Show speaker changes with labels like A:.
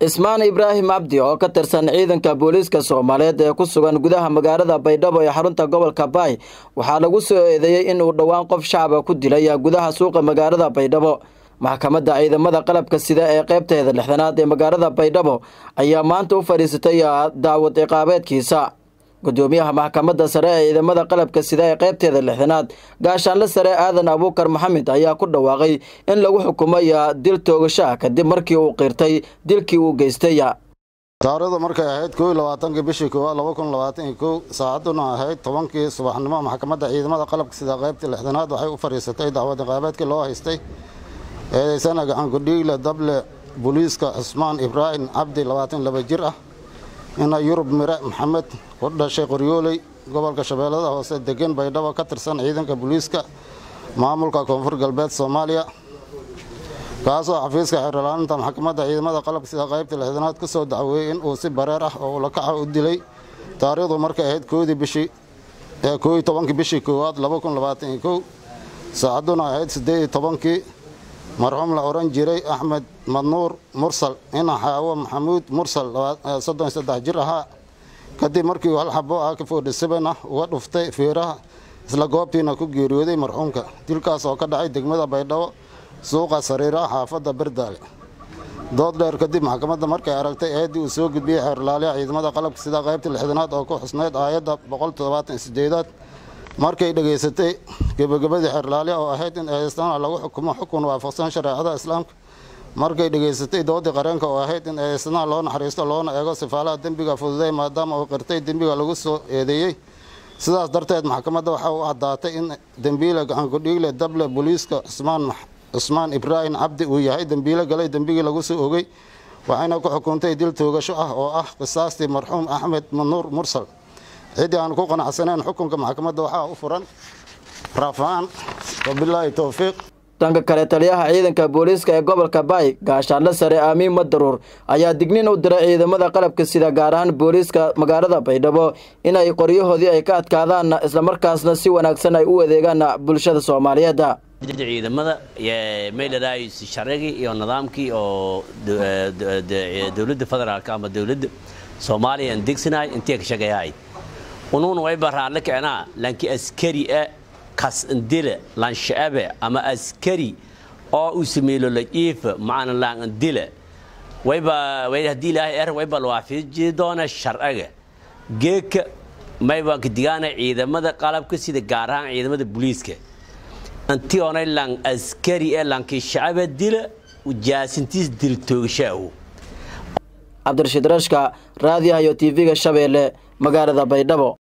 A: ismaan ibraahim cabdi oo ka tirsan ciidanka booliiska soomaaliyeed ee ku sugan gudaha magaalada baydhabo ee xarunta gobolka baay waxaa lagu soo eedeeyey in uu dhowaan qof shacaba ku dilay gudaha suuqa magaalada baydhabo. Maxkamadda ciidamada qalabka sida ee qeybteeda lixdanaad ee magaalada baydhabo ayaa maanta u fadhiisatay daawad ciqaabeedkiisa gudoomiyaha maxkamadda sare ee ciidamada qalabka sida ee qeybteeda lixdanaad gaashaanle sare aadan abuukar maxamed ayaa ku dhawaaqay in lagu xukumay dil toogasho ah kadib markii uu qirtay dilkii uu geystay.
B: Taarikhdu markay ahayd koo labaatankii bishii koowaad laba kun labaatan kow saacaduna ahayd tobankii subaxnimo maxkamadda ciidamada qalabka sida qaybta lixdanaad waxay u fadhiisatay dacwad ciqaabeedkii loo haystay eedeysana gacankudhiigle dable booliiska cusmaan ibraahim cabdi labaatan laba jir ah ina yurub mire maxamed ku dhashay qoryooley gobolka shabeellada hoose degan baydhabo ka tirsan ciidanka booliiska maamulka koonfur galbeed soomaaliya. Kaasoo xafiiska xeerlaalinta maxkamadda ciidamada qalabka sida qaybta lixdanaad ka soo dacweeyey in uu si bareer ah oo ulakaca u dilay taariikhdu markay ahayd koodii bishii ee kooiyo tobankii bishii koowaad saacaduna ahayd siddeed iyo tobankii marxuum la oran jiray axmed madnuur mursal ina xaawo maxamuud mursal soddon saddex jir ahaa. Kadib markii uu hal xabo ah ka foodhisaban ah uga dhuftay feeraha isla goobtiina ku geeriyooday marxuumka dilkaas oo ka dhacay degmada baydhabo suuqa sariiraha xaafadda berdaale dood dheer kadib maxkamadda markay aragtay eeddii uu soo gudbiyey xeerlaaliha ciidamada qalabka sida qaybta lixdanaad oo ku xusnayd aayadda boqol toddobaatan sideedaad markay dhegaysatay gebagabadii xeerlaaliha oo ahayd in eedeystana lagu xukumo xukun waafaqsan shareecada islaamka. Markay dhegaysatay doodii qareenka oo ahayd in eedeystanaha loo naxariisto loona eego sifaalaha dembiga fududey maadaama uu qirtay dembiga lagu soo eedeeyey sidaas darteed maxkamadda waxa uu caddaatay in dembiile gacankudhiigle dable booliiska cusmaan cusmaan ibraahim cabdi uu yahay dembiile galay dembigii lagu soo ogey waxayna ku xukuntay dil toogasho ah oo ah qisaastii marxuum axmed manuur mursal ciddii aan ku qanacsanayn xukunka maxkamadda waxaa u furan rafaan wabilaahi towfiiq
A: dhanka kale taliyaha ciidanka booliiska ee gobolka baay gaashaanle sare aamiin madaruur ayaa dignin u diray ciidamada qalabka sida gaar ahaan booliiska magaalada baydhabo inay qoryahoodii ay ka adkaadaan islamarkaasna si wanaagsan ay u adeegaan bulshada soomaaliyeed.
C: Ciidamada maydhadhaay sharcigii iyo nidaamkii oo dowladda federaalka ama dowladda soomaaliya aan degsanay intee ka shaqeeyahay unuun wayba raalle kicnaa lanki askari e kas indile lanshaabe ama askari oo u sameelo la jiifa macana laan indile wayba way haddii ilaahay er wayba lawaafiiji doona sharciga geeka mayba kadigaana ciidamada qalabka sida gaar ahaan ciidamada booliiska intii onay lang askari e lanki shacaba dila jaasintiis dil toogashaahu
A: cabdirashiid rashka raadiyaha iyo tv-ga shabeelle magaalada baydhabo